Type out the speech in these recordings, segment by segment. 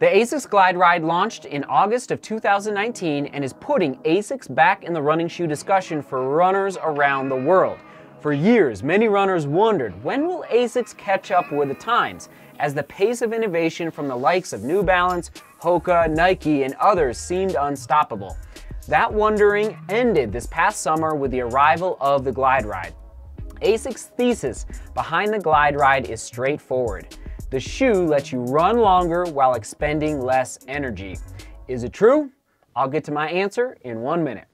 The ASICS Glide Ride launched in August of 2019 and is putting ASICS back in the running shoe discussion for runners around the world. For years, many runners wondered when will ASICS catch up with the times, as the pace of innovation from the likes of New Balance, Hoka, Nike, and others seemed unstoppable. That wondering ended this past summer with the arrival of the Glide Ride. ASICS' thesis behind the Glide Ride is straightforward. The shoe lets you run longer while expending less energy. Is it true? I'll get to my answer in one minute.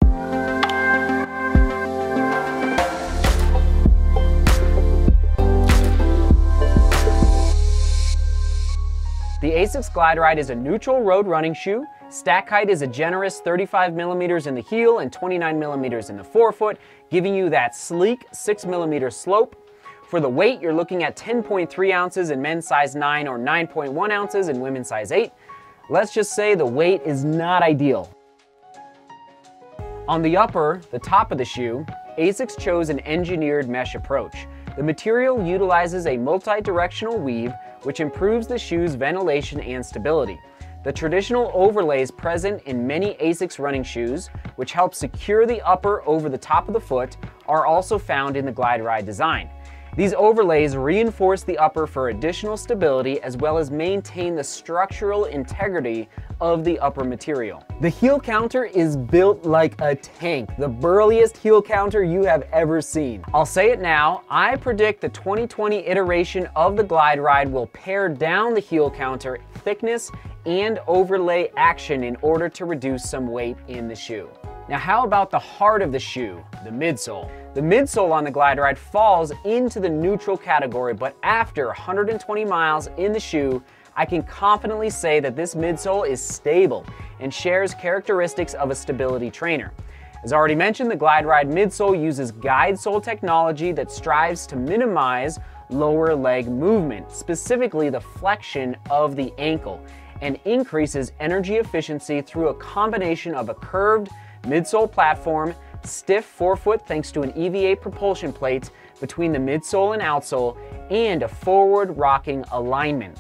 The ASICS Glide Ride is a neutral road running shoe. Stack height is a generous 35 millimeters in the heel and 29 millimeters in the forefoot, giving you that sleek 6 millimeter slope for the weight, you're looking at 10.3 ounces in men's size 9 or 9.1 ounces in women's size 8. Let's just say the weight is not ideal. On the upper, the top of the shoe, ASICS chose an engineered mesh approach. The material utilizes a multi-directional weave which improves the shoe's ventilation and stability. The traditional overlays present in many ASICS running shoes, which help secure the upper over the top of the foot, are also found in the Glide Ride design. These overlays reinforce the upper for additional stability as well as maintain the structural integrity of the upper material. The heel counter is built like a tank, the burliest heel counter you have ever seen. I'll say it now, I predict the 2020 iteration of the Glide Ride will pare down the heel counter thickness and overlay action in order to reduce some weight in the shoe. Now how about the heart of the shoe, the midsole? The midsole on the Glide Ride falls into the neutral category, but after 120 miles in the shoe, I can confidently say that this midsole is stable and shares characteristics of a stability trainer. As already mentioned, the Glide Ride midsole uses guide sole technology that strives to minimize lower leg movement, specifically the flexion of the ankle, and increases energy efficiency through a combination of a curved midsole platform, stiff forefoot thanks to an EVA propulsion plate between the midsole and outsole, and a forward rocking alignment.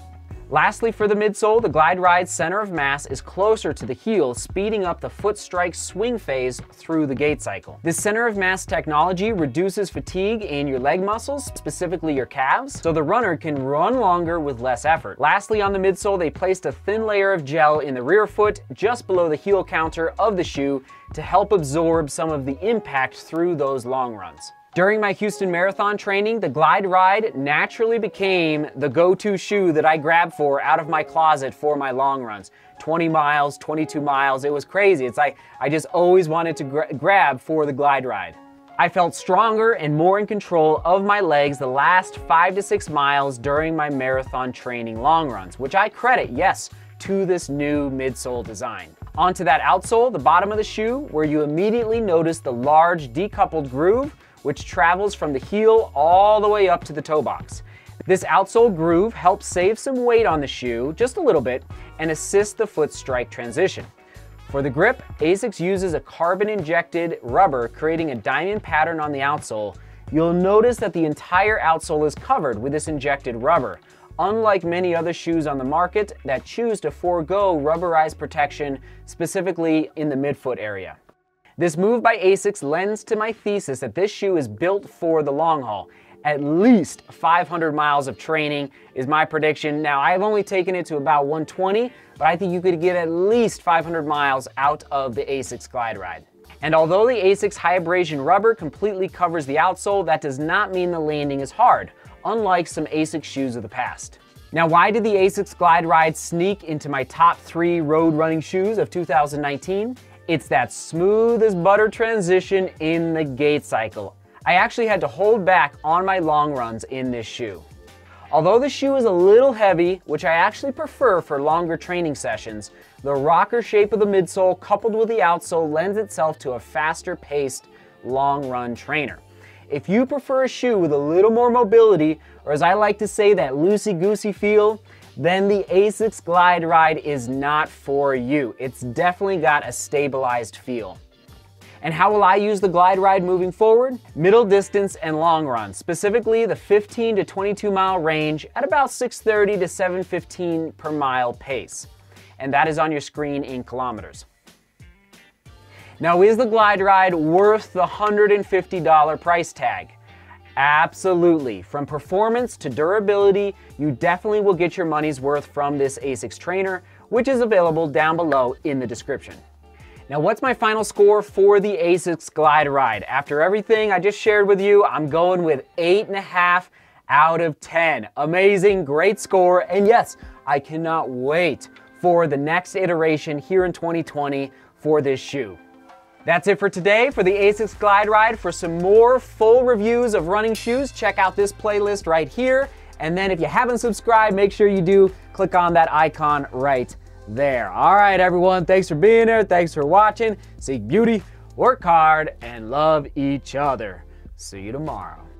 Lastly, for the midsole, the Glide Ride's center of mass is closer to the heel, speeding up the foot strike swing phase through the gait cycle. This center of mass technology reduces fatigue in your leg muscles, specifically your calves, so the runner can run longer with less effort. Lastly, on the midsole, they placed a thin layer of gel in the rear foot just below the heel counter of the shoe to help absorb some of the impact through those long runs. During my Houston Marathon training, the Glide Ride naturally became the go-to shoe that I grabbed for out of my closet for my long runs. 20 miles, 22 miles, it was crazy. It's like I just always wanted to gra grab for the Glide Ride. I felt stronger and more in control of my legs the last five to six miles during my marathon training long runs, which I credit, yes, to this new midsole design. Onto that outsole, the bottom of the shoe, where you immediately notice the large decoupled groove which travels from the heel all the way up to the toe box. This outsole groove helps save some weight on the shoe, just a little bit, and assist the foot strike transition. For the grip, ASICS uses a carbon-injected rubber, creating a diamond pattern on the outsole. You'll notice that the entire outsole is covered with this injected rubber, unlike many other shoes on the market that choose to forego rubberized protection, specifically in the midfoot area. This move by ASICS lends to my thesis that this shoe is built for the long haul. At least 500 miles of training is my prediction. Now, I've only taken it to about 120, but I think you could get at least 500 miles out of the ASICS Glide Ride. And although the ASICS high abrasion rubber completely covers the outsole, that does not mean the landing is hard, unlike some ASICS shoes of the past. Now, why did the ASICS Glide Ride sneak into my top three road running shoes of 2019? It's that smooth as butter transition in the gait cycle. I actually had to hold back on my long runs in this shoe. Although the shoe is a little heavy, which I actually prefer for longer training sessions, the rocker shape of the midsole coupled with the outsole lends itself to a faster paced long run trainer. If you prefer a shoe with a little more mobility, or as I like to say, that loosey-goosey feel, then the ASICS Glide Ride is not for you. It's definitely got a stabilized feel. And how will I use the Glide Ride moving forward? Middle distance and long run, specifically the 15 to 22 mile range at about 630 to 715 per mile pace. and that is on your screen in kilometers. Now, is the Glide Ride worth the $150 price tag? Absolutely. From performance to durability, you definitely will get your money's worth from this ASICS trainer, which is available down below in the description. Now, what's my final score for the ASICS Glide Ride? After everything I just shared with you, I'm going with 8.5 out of 10. Amazing, great score, and yes, I cannot wait for the next iteration here in 2020 for this shoe. That's it for today for the ASICS Glide Ride. For some more full reviews of running shoes, check out this playlist right here. And then if you haven't subscribed, make sure you do click on that icon right there. All right, everyone, thanks for being here. Thanks for watching. Seek beauty, work hard, and love each other. See you tomorrow.